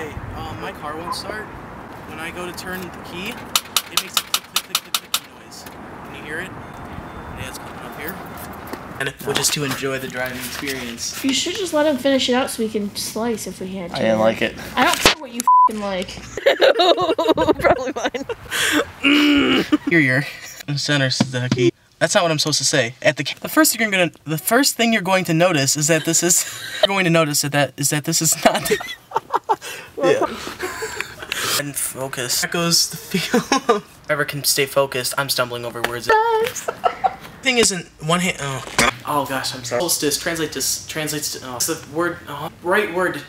Hey, um, my car won't start. When I go to turn the key, it makes a click, click, click, click, click noise. Can you hear it? Yeah, it's coming up here. And which is to enjoy the driving experience. You should just let him finish it out so we can slice if we had to. I didn't like it. I don't care what you fing like. Probably mine. Here, you're in center the key. That's not what I'm supposed to say. At the the first thing you're gonna the first thing you're going to notice is that this is you're going to notice that that is that this is not. Yeah. And focus. That goes the feel. Whoever can stay focused. I'm stumbling over words. Thing isn't one hand. Oh. oh gosh, I'm sorry. Solstice translate to translates to. Oh, it's the word. Oh, right word